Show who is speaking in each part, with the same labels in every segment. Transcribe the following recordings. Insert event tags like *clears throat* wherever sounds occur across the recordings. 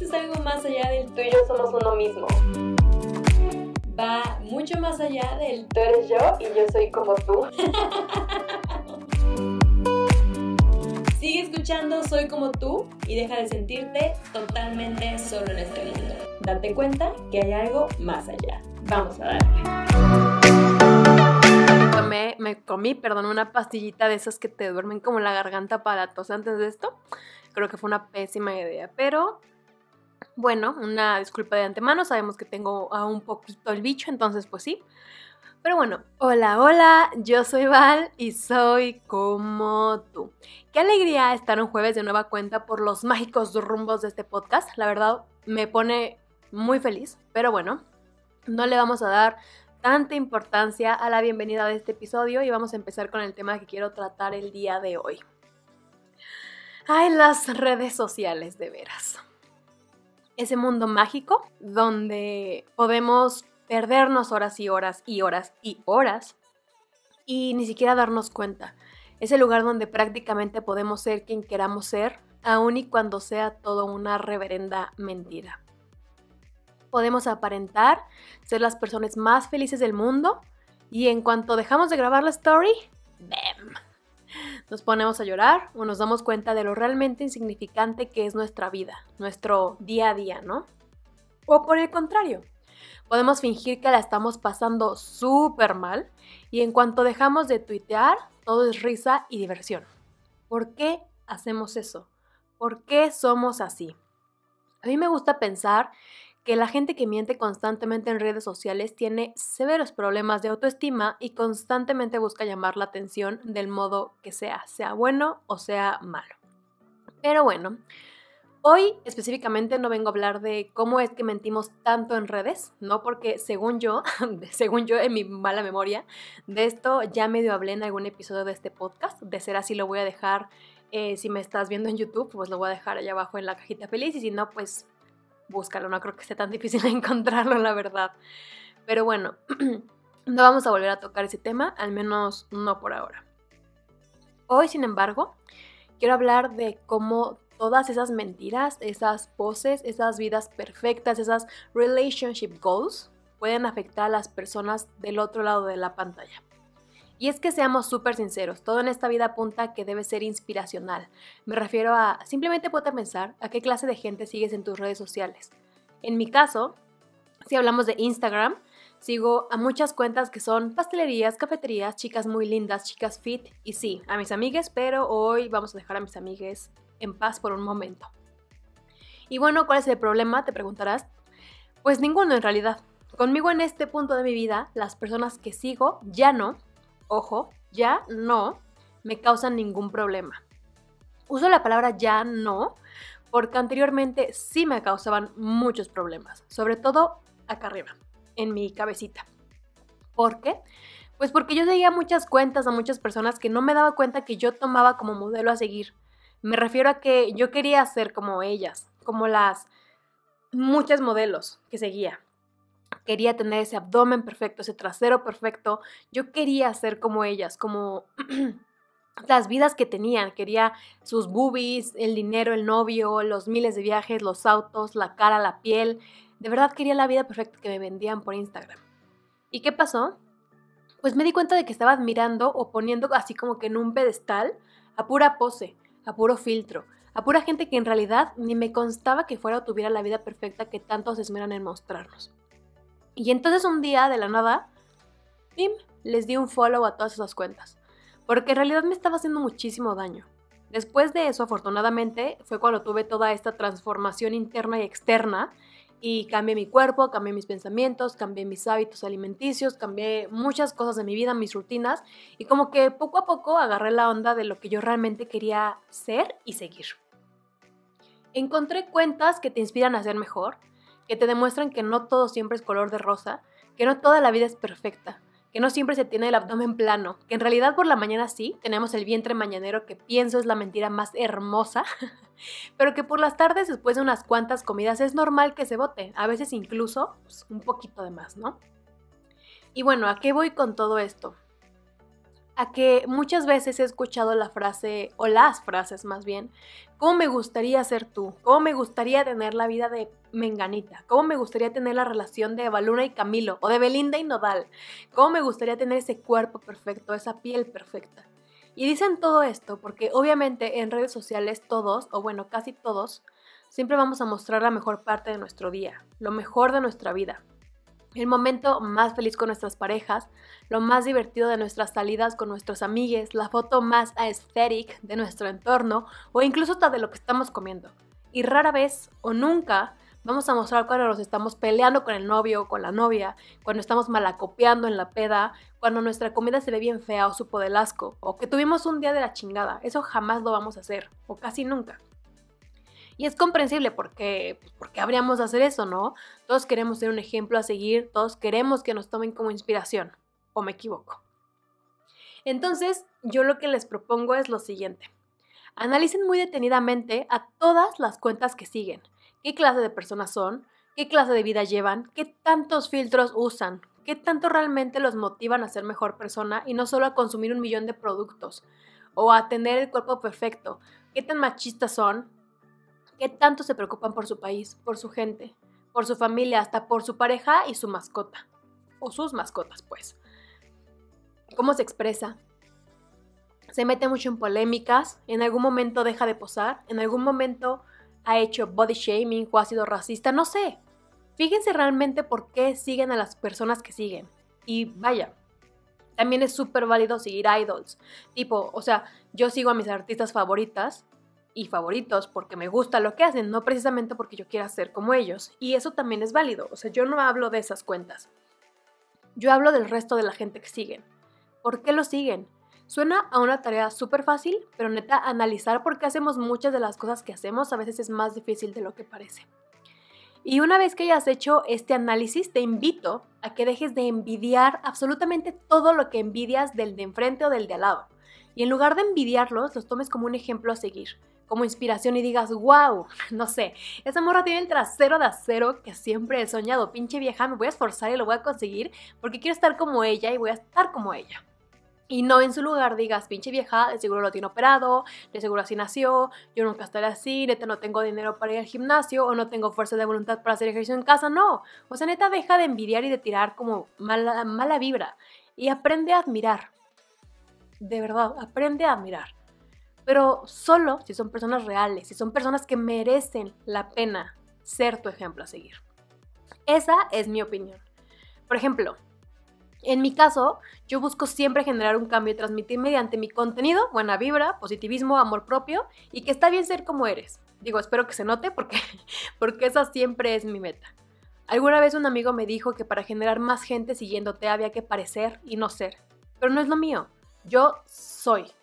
Speaker 1: esto es algo más allá del tú y yo somos uno mismo. Va mucho más allá del tú eres yo y yo soy como tú. *laughs* Sigue escuchando Soy como tú y deja de sentirte totalmente solo en este mundo. Date cuenta que hay algo más allá. Vamos a
Speaker 2: darle. me comí, perdón, una pastillita de esas que te duermen como la garganta para tos antes de esto. Creo que fue una pésima idea, pero bueno, una disculpa de antemano, sabemos que tengo a un poquito el bicho, entonces pues sí. Pero bueno, hola, hola, yo soy Val y soy como tú. Qué alegría estar un jueves de nueva cuenta por los mágicos rumbos de este podcast. La verdad, me pone muy feliz, pero bueno, no le vamos a dar tanta importancia a la bienvenida de este episodio y vamos a empezar con el tema que quiero tratar el día de hoy. Ay, las redes sociales, de veras. Ese mundo mágico donde podemos perdernos horas y horas y horas y horas y ni siquiera darnos cuenta. Es el lugar donde prácticamente podemos ser quien queramos ser, aun y cuando sea todo una reverenda mentira. Podemos aparentar ser las personas más felices del mundo y en cuanto dejamos de grabar la story, ¡bam! Nos ponemos a llorar o nos damos cuenta de lo realmente insignificante que es nuestra vida, nuestro día a día, ¿no? O por el contrario, podemos fingir que la estamos pasando súper mal y en cuanto dejamos de tuitear, todo es risa y diversión. ¿Por qué hacemos eso? ¿Por qué somos así? A mí me gusta pensar que la gente que miente constantemente en redes sociales tiene severos problemas de autoestima y constantemente busca llamar la atención del modo que sea, sea bueno o sea malo. Pero bueno, hoy específicamente no vengo a hablar de cómo es que mentimos tanto en redes, ¿no? Porque según yo, *laughs* según yo en mi mala memoria, de esto ya medio hablé en algún episodio de este podcast. De ser así lo voy a dejar, eh, si me estás viendo en YouTube, pues lo voy a dejar allá abajo en la cajita feliz y si no, pues búscalo, no creo que sea tan difícil *laughs* encontrarlo, la verdad. Pero bueno, *clears throat* no vamos a volver a tocar ese tema, al menos no por ahora. Hoy, sin embargo, quiero hablar de cómo todas esas mentiras, esas poses, esas vidas perfectas, esas relationship goals pueden afectar a las personas del otro lado de la pantalla. Y es que seamos súper sinceros, todo en esta vida apunta que debe ser inspiracional. Me refiero a simplemente ponte a pensar a qué clase de gente sigues en tus redes sociales. En mi caso, si hablamos de Instagram, sigo a muchas cuentas que son pastelerías, cafeterías, chicas muy lindas, chicas fit y sí, a mis amigues, pero hoy vamos a dejar a mis amigues en paz por un momento. Y bueno, ¿cuál es el problema? Te preguntarás. Pues ninguno en realidad. Conmigo en este punto de mi vida, las personas que sigo ya no, ojo, ya no me causan ningún problema. Uso la palabra ya no porque anteriormente sí me causaban muchos problemas, sobre todo acá arriba, en mi cabecita. ¿Por qué? Pues porque yo seguía muchas cuentas a muchas personas que no me daba cuenta que yo tomaba como modelo a seguir. Me refiero a que yo quería ser como ellas, como las muchas modelos que seguía quería tener ese abdomen perfecto, ese trasero perfecto. Yo quería ser como ellas, como *clears throat* las vidas que tenían. Quería sus boobies, el dinero, el novio, los miles de viajes, los autos, la cara, la piel. De verdad quería la vida perfecta que me vendían por Instagram. ¿Y qué pasó? Pues me di cuenta de que estaba admirando o poniendo así como que en un pedestal a pura pose, a puro filtro, a pura gente que en realidad ni me constaba que fuera o tuviera la vida perfecta que tanto se esmeran en mostrarnos. Y entonces un día, de la nada, ¡pim! les di un follow a todas esas cuentas. Porque en realidad me estaba haciendo muchísimo daño. Después de eso, afortunadamente, fue cuando tuve toda esta transformación interna y externa y cambié mi cuerpo, cambié mis pensamientos, cambié mis hábitos alimenticios, cambié muchas cosas de mi vida, mis rutinas y como que poco a poco agarré la onda de lo que yo realmente quería ser y seguir. Encontré cuentas que te inspiran a ser mejor, que te demuestran que no todo siempre es color de rosa, que no toda la vida es perfecta, que no siempre se tiene el abdomen plano, que en realidad por la mañana sí, tenemos el vientre mañanero que pienso es la mentira más hermosa, *laughs* pero que por las tardes después de unas cuantas comidas es normal que se bote, a veces incluso pues, un poquito de más, ¿no? Y bueno, ¿a qué voy con todo esto? A que muchas veces he escuchado la frase, o las frases más bien, ¿cómo me gustaría ser tú? ¿Cómo me gustaría tener la vida de Menganita? ¿Cómo me gustaría tener la relación de Baluna y Camilo? ¿O de Belinda y Nodal? ¿Cómo me gustaría tener ese cuerpo perfecto, esa piel perfecta? Y dicen todo esto porque obviamente en redes sociales todos, o bueno, casi todos, siempre vamos a mostrar la mejor parte de nuestro día, lo mejor de nuestra vida el momento más feliz con nuestras parejas, lo más divertido de nuestras salidas con nuestros amigues, la foto más aesthetic de nuestro entorno o incluso hasta de lo que estamos comiendo. Y rara vez o nunca vamos a mostrar cuando nos estamos peleando con el novio o con la novia, cuando estamos malacopiando en la peda, cuando nuestra comida se ve bien fea o supo del asco, o que tuvimos un día de la chingada. Eso jamás lo vamos a hacer, o casi nunca. Y es comprensible porque, pues, porque habríamos de hacer eso, ¿no? Todos queremos ser un ejemplo a seguir, todos queremos que nos tomen como inspiración. ¿O me equivoco? Entonces, yo lo que les propongo es lo siguiente. Analicen muy detenidamente a todas las cuentas que siguen. ¿Qué clase de personas son? ¿Qué clase de vida llevan? ¿Qué tantos filtros usan? ¿Qué tanto realmente los motivan a ser mejor persona y no solo a consumir un millón de productos? O a tener el cuerpo perfecto. ¿Qué tan machistas son? ¿Qué tanto se preocupan por su país, por su gente, por su familia, hasta por su pareja y su mascota? O sus mascotas, pues. ¿Cómo se expresa? Se mete mucho en polémicas, en algún momento deja de posar, en algún momento ha hecho body shaming o ha sido racista, no sé. Fíjense realmente por qué siguen a las personas que siguen. Y vaya, también es súper válido seguir idols. Tipo, o sea, yo sigo a mis artistas favoritas y favoritos porque me gusta lo que hacen, no precisamente porque yo quiera ser como ellos. Y eso también es válido, o sea, yo no hablo de esas cuentas. Yo hablo del resto de la gente que siguen. ¿Por qué lo siguen? Suena a una tarea súper fácil, pero neta, analizar por qué hacemos muchas de las cosas que hacemos a veces es más difícil de lo que parece. Y una vez que hayas hecho este análisis, te invito a que dejes de envidiar absolutamente todo lo que envidias del de enfrente o del de al lado. Y en lugar de envidiarlos, los tomes como un ejemplo a seguir como inspiración y digas, wow, *laughs* no sé, esa morra tiene el trasero de acero que siempre he soñado, pinche vieja, me voy a esforzar y lo voy a conseguir porque quiero estar como ella y voy a estar como ella. Y no en su lugar digas, pinche vieja, de seguro lo tiene operado, de seguro así nació, yo nunca estaré así, neta no tengo dinero para ir al gimnasio o no tengo fuerza de voluntad para hacer ejercicio en casa, no. O sea, neta deja de envidiar y de tirar como mala, mala vibra y aprende a admirar. De verdad, aprende a admirar pero solo si son personas reales, si son personas que merecen la pena ser tu ejemplo a seguir. Esa es mi opinión. Por ejemplo, en mi caso, yo busco siempre generar un cambio y transmitir mediante mi contenido buena vibra, positivismo, amor propio y que está bien ser como eres. Digo, espero que se note porque, *laughs* porque esa siempre es mi meta. Alguna vez un amigo me dijo que para generar más gente siguiéndote había que parecer y no ser. Pero no es lo mío. Yo soy.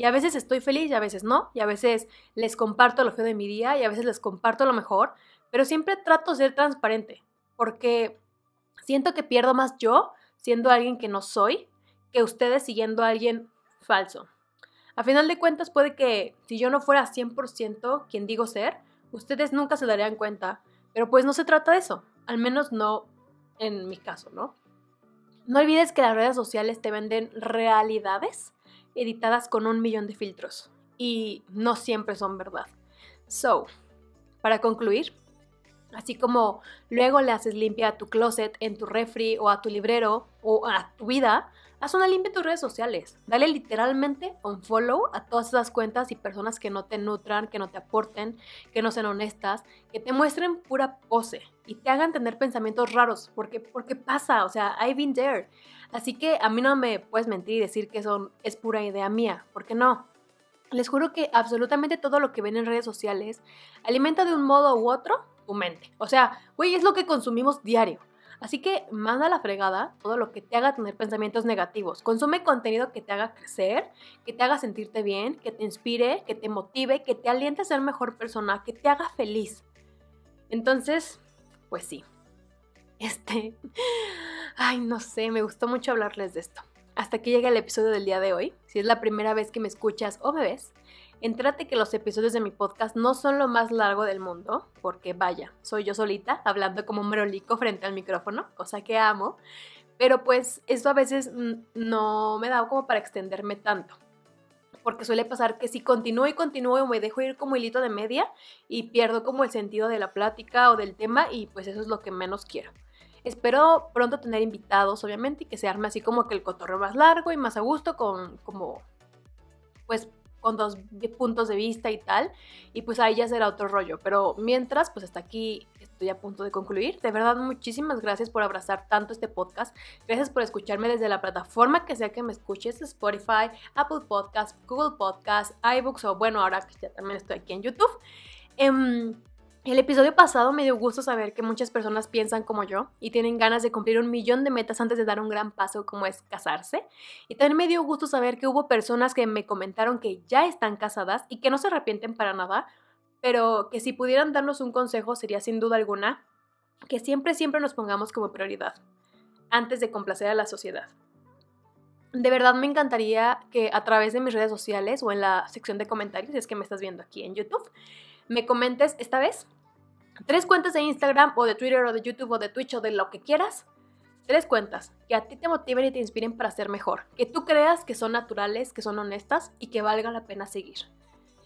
Speaker 2: Y a veces estoy feliz y a veces no. Y a veces les comparto lo feo de mi día y a veces les comparto lo mejor. Pero siempre trato de ser transparente. Porque siento que pierdo más yo siendo alguien que no soy que ustedes siguiendo a alguien falso. A final de cuentas puede que si yo no fuera 100% quien digo ser, ustedes nunca se darían cuenta. Pero pues no se trata de eso. Al menos no en mi caso, ¿no? No olvides que las redes sociales te venden realidades editadas con un millón de filtros y no siempre son verdad. So, para concluir, así como luego le haces limpia a tu closet, en tu refri o a tu librero o a tu vida, haz una limpia en tus redes sociales. Dale literalmente un follow a todas esas cuentas y personas que no te nutran, que no te aporten, que no sean honestas, que te muestren pura pose y te hagan tener pensamientos raros, porque, porque pasa, o sea, I've been there. Así que a mí no me puedes mentir y decir que eso es pura idea mía, porque no. Les juro que absolutamente todo lo que ven en redes sociales alimenta de un modo u otro tu mente. O sea, güey, es lo que consumimos diario. Así que manda la fregada todo lo que te haga tener pensamientos negativos. Consume contenido que te haga crecer, que te haga sentirte bien, que te inspire, que te motive, que te aliente a ser mejor persona, que te haga feliz. Entonces, pues sí. Este. *laughs* Ay, no sé, me gustó mucho hablarles de esto. Hasta que llega el episodio del día de hoy. Si es la primera vez que me escuchas o me ves, entrate que los episodios de mi podcast no son lo más largo del mundo, porque vaya, soy yo solita hablando como un merolico frente al micrófono, cosa que amo. Pero pues eso a veces no me da como para extenderme tanto. Porque suele pasar que si continúo y continúo me dejo ir como hilito de media y pierdo como el sentido de la plática o del tema y pues eso es lo que menos quiero. Espero pronto tener invitados, obviamente, y que se arme así como que el cotorreo más largo y más a gusto con como pues con dos puntos de vista y tal, y pues ahí ya será otro rollo. Pero mientras, pues hasta aquí estoy a punto de concluir. De verdad, muchísimas gracias por abrazar tanto este podcast. Gracias por escucharme desde la plataforma que sea que me escuches, Spotify, Apple Podcast, Google Podcast, iBooks o bueno, ahora que ya también estoy aquí en YouTube. Em, el episodio pasado me dio gusto saber que muchas personas piensan como yo y tienen ganas de cumplir un millón de metas antes de dar un gran paso como es casarse. Y también me dio gusto saber que hubo personas que me comentaron que ya están casadas y que no se arrepienten para nada, pero que si pudieran darnos un consejo sería sin duda alguna que siempre, siempre nos pongamos como prioridad antes de complacer a la sociedad. De verdad me encantaría que a través de mis redes sociales o en la sección de comentarios, si es que me estás viendo aquí en YouTube, me comentes esta vez tres cuentas de Instagram o de Twitter o de YouTube o de Twitch o de lo que quieras. Tres cuentas que a ti te motiven y te inspiren para ser mejor, que tú creas que son naturales, que son honestas y que valga la pena seguir.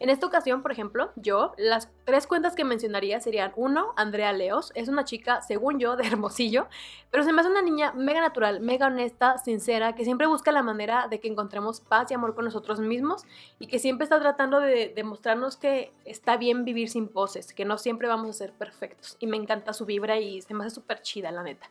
Speaker 2: En esta ocasión, por ejemplo, yo, las tres cuentas que mencionaría serían, uno, Andrea Leos, es una chica, según yo, de Hermosillo, pero se me hace una niña mega natural, mega honesta, sincera, que siempre busca la manera de que encontremos paz y amor con nosotros mismos y que siempre está tratando de demostrarnos que está bien vivir sin poses, que no siempre vamos a ser perfectos. Y me encanta su vibra y se me hace súper chida, la neta.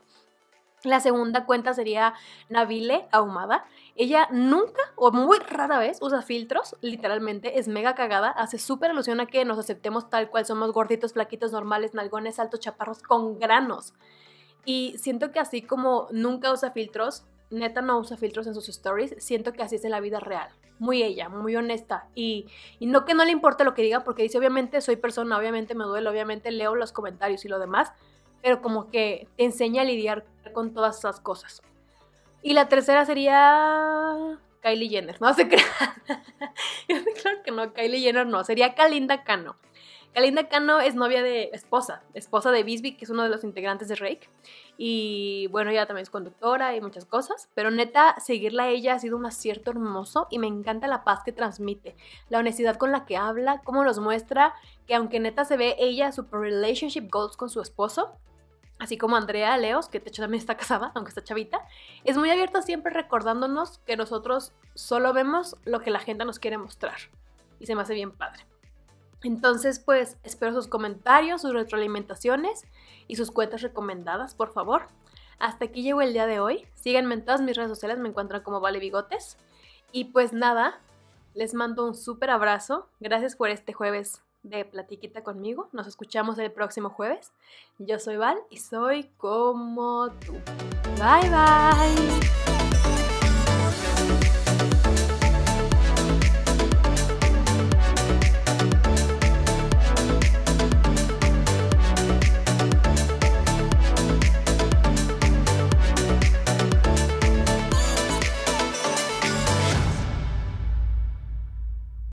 Speaker 2: La segunda cuenta sería Nabile Ahumada. Ella nunca o muy rara vez usa filtros, literalmente es mega cagada, hace súper alusión a que nos aceptemos tal cual somos gorditos, flaquitos, normales, nalgones, altos, chaparros, con granos. Y siento que así como nunca usa filtros, neta no usa filtros en sus stories, siento que así es en la vida real. Muy ella, muy honesta. Y, y no que no le importe lo que diga, porque dice, obviamente soy persona, obviamente me duele, obviamente leo los comentarios y lo demás, pero como que te enseña a lidiar con todas esas cosas. Y la tercera sería Kylie Jenner, no se *laughs* crean. claro que no, Kylie Jenner no, sería Kalinda Cano. Kalinda Cano es novia de esposa, esposa de Bisbee, que es uno de los integrantes de Rake. Y bueno, ella también es conductora y muchas cosas. Pero neta, seguirla a ella ha sido un acierto hermoso y me encanta la paz que transmite, la honestidad con la que habla, cómo nos muestra que aunque neta se ve ella super relationship goals con su esposo, así como Andrea Leos, que de hecho también está *laughs* casada, aunque está chavita, es muy abierta siempre recordándonos que nosotros solo vemos lo que la gente nos quiere mostrar. Y se me hace bien padre. Entonces, pues espero sus comentarios, sus retroalimentaciones y sus cuentas recomendadas, por favor. Hasta aquí llegó el día de hoy. Síganme en todas mis redes sociales, me encuentran como Vale Bigotes. Y pues nada, les mando un súper abrazo. Gracias por este jueves de Platiquita conmigo. Nos escuchamos el próximo jueves. Yo soy Val y soy como tú. Bye bye.